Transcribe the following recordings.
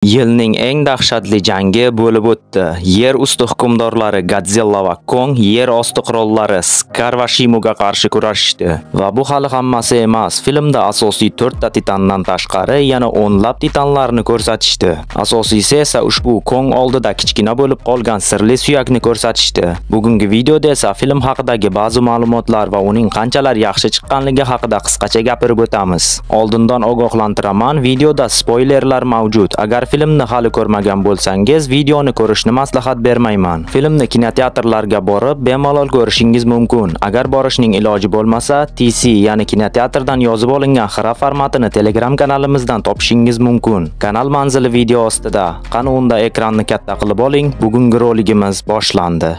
Yilning eng dahshatli jangi bo'lib o'tdi. Yer usti hukmdorlari Godzilla va Kong yer osti qirollari Skar va Shimuga qarshi kurashishdi. Va bu hali hammasi emas. Filmda asosiy 4 ta titandan tashqari yana o'nlab titanlarni ko'rsatishdi. Asosiysi esa ushbu Kong oldida kichkina bo'lib qolgan sirli suyakni ko'rsatishdi. Bugungi videoda esa film haqidagi ba'zi ma'lumotlar va uning qanchalar yaxshi chiqqanligi haqida qisqacha gapirib o'tamiz. Oldindan ogohlantiraman, videoda spoilerlar mavjud. Agar filmni hali ko'rmagan bo'lsangiz, videoni ko'rishni maslahat bermayman. Filmni kinoteatrlarga borib, bemalol ko'rishingiz mumkin. Agar borishning iloji bo'lmasa, TC, ya'ni kinoteatrdan yozib olingan xira formatini Telegram kanalimizdan topishingiz mumkin. Kanal manzili video ostida. Qani unda ekranni katta qilib oling. Bugungi roligimiz boshlandi.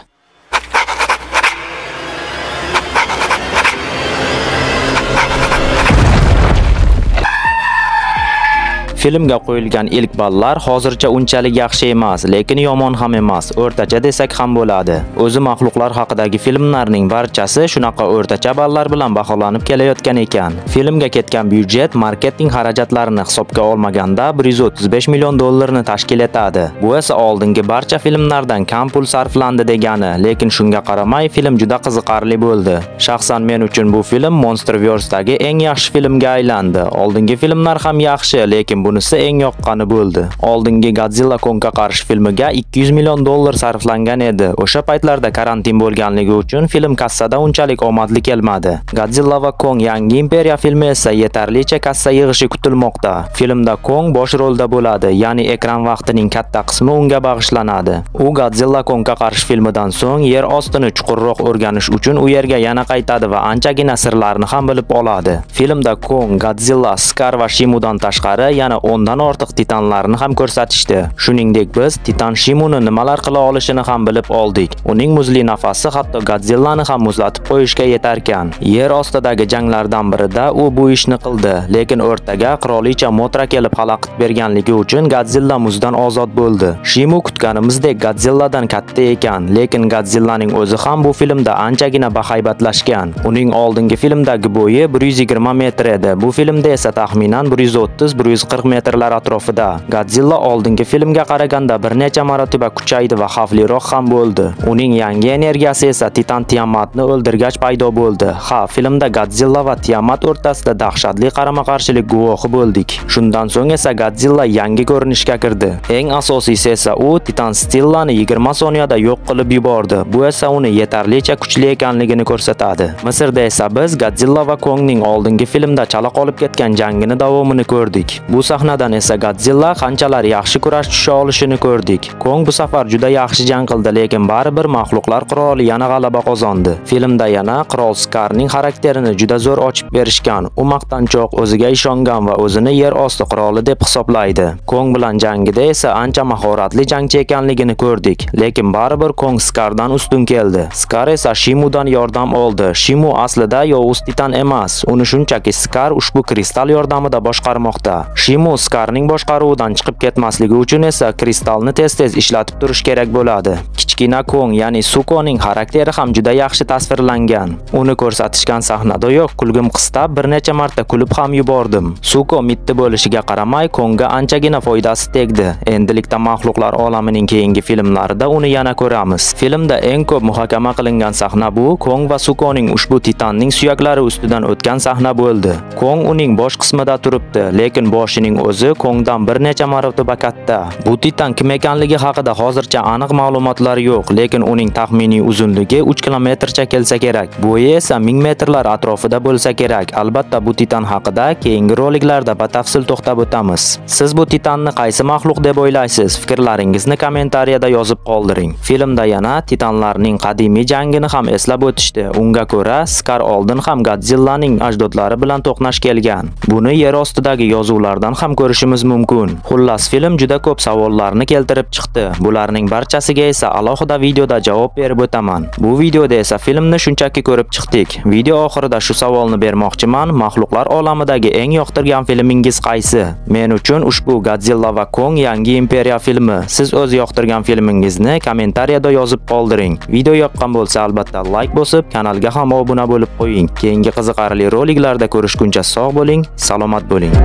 Filmga qo'yilgan ilk ballar hozircha unchalik yaxshi emas, lekin yomon ham emas, o'rtacha desak ham bo'ladi. O'zi maxluqlar haqidagi filmlarning barchasi shunaqa o'rtacha ballar bilan baholanib kelayotgan ekan. Filmga ketgan byudjet marketing xarajatlarini hisobga olmaganda 135 million dollarni tashkil etadi. Bu esa oldingi barcha filmlardan kam pul sarflandi degani, lekin shunga qaramay film juda qiziqarli bo'ldi. Shaxsan men uchun bu film Monsterverse-dagi eng yaxshi filmga aylandi. Oldingi filmlar ham yaxshi, lekin bunisi eng yoqqani bo'ldi. Oldingi Godzilla Kongga qarshi filmiga 200 million dollar sarflangan edi. O'sha paytlarda karantin bo'lganligi uchun film kassada unchalik omadli kelmadi. Godzilla va Kong yangi imperiya filmi esa yetarlicha kassa yig'ishi kutilmoqda. Filmda Kong bosh rolda bo'ladi, ya'ni ekran vaqtining katta qismi unga bag'ishlanadi. U Godzilla Kongga qarshi filmidan so'ng yer ostini chuqurroq o'rganish uchun u yerga yana qaytadi va anchagina sirlarni ham bilib oladi. Filmda Kong, Godzilla, Scar va Shimudan tashqari yana 10 dan ortiq titanlarni ham ko'rsatishdi. Shuningdek, biz Titan Shimuni nimalar qila olishini ham bilib oldik. Uning muzli nafasi hatto Godzillani ham muzlatib qo'yishga yetar ekan. Yer ostidagi janglardan birida u bu ishni qildi, lekin o'rtaga qirolicha Motra kelib xalaqit berganligi uchun Godzilla muzdan ozod bo'ldi. Shimu kutganimizdek Godzilladan katta ekan, lekin Godzillaning o'zi ham bu filmda anchagina bahaybatlashgan. Uning oldingi filmdagi bo'yi 120 metr edi. Bu filmda esa taxminan 130-140 metrlar atrofida. Godzilla oldingi filmga qaraganda bir necha marotaba kuchaydi va xavfliroq ham bo'ldi. Uning yangi energiyasi esa Titan Tiamatni o'ldirgach paydo bo'ldi. Ha, filmda Godzilla va Tiamat o'rtasida dahshatli qarama-qarshilik guvohi bo'ldik. Shundan so'ng esa Godzilla yangi ko'rinishga kirdi. Eng asosiysi esa u Titan Stillani 20 soniyada yo'q qilib yubordi. Bu esa uni yetarlicha kuchli ekanligini ko'rsatadi. Misrda esa biz Godzilla va Kongning oldingi filmda chala qolib ketgan jangini davomini ko'rdik. Bu sahnadan esa Godzilla qanchalar yaxshi kurash tusha olishini ko'rdik. Kong bu safar juda yaxshi jang qildi, lekin baribir maxluqlar qiroli yana g'alaba qozondi. Filmda yana qirol Skarning xarakterini juda zo'r ochib berishgan. U maqtanchoq, o'ziga ishongan va o'zini yer osti qiroli deb hisoblaydi. Kong bilan jangida esa ancha mahoratli jangchi ekanligini ko'rdik, lekin baribir Kong Skardan ustun keldi. Skar esa Shimudan yordam oldi. Shimu aslida yovuz titan emas, uni shunchaki Skar ushbu kristal yordamida boshqarmoqda. Shimu Skarning boshqaruvidan chiqib ketmasligi uchun esa kristalni tez-tez ishlatib turish kerak bo'ladi. Kichkina Kong, ya'ni Sukoning xarakteri ham juda yaxshi tasvirlangan. Uni ko'rsatishgan sahnadoyoq kulgim qistab bir necha marta kulib ham yubordim. Suko mitti bo'lishiga qaramay Kongga anchagina foydasi tegdi. Endilikda maxluqlar olamining keyingi filmlarida uni yana ko'ramiz. Filmda eng ko'p muhokama qilingan sahna bu Kong va Sukoning ushbu titanning suyaklari ustidan o'tgan sahna bo'ldi. Kong uning bosh qismida turibdi, lekin boshining o'zi Kongdan bir necha marotaba katta. Bu titan kim ekanligi haqida hozircha aniq ma'lumotlar yo'q, lekin uning taxminiy uzunligi 3 kilometrcha kelsa kerak. Bo'yi esa 1000 metrlar atrofida bo'lsa kerak. Albatta bu titan haqida keyingi roliklarda batafsil to'xtab o'tamiz. Siz bu titanni qaysi maxluq deb o'ylaysiz? Fikrlaringizni kommentariyada yozib qoldiring. Filmda yana titanlarning qadimiy jangini ham eslab o'tishdi. Unga ko'ra, Scar oldin ham Godzillaning ajdodlari bilan to'qnash kelgan. Buni yer ostidagi yozuvlardan ham ko'rishimiz mumkin. Xullas, film juda ko'p savollarni keltirib chiqdi. Bularning barchasiga esa alohida videoda javob berib o'taman. Bu videoda esa filmni shunchaki ko'rib chiqdik. Video oxirida shu savolni bermoqchiman. Maxluqlar olamidagi eng yoqtirgan filmingiz qaysi? Men uchun ushbu Godzilla va Kong yangi imperiya filmi. Siz o'z yoqtirgan filmingizni kommentariyada yozib qoldiring. Video yoqqan bo'lsa albatta like bosib, kanalga ham obuna bo'lib qo'ying. Keyingi qiziqarli roliklarda ko'rishguncha sog' bo'ling, salomat bo'ling.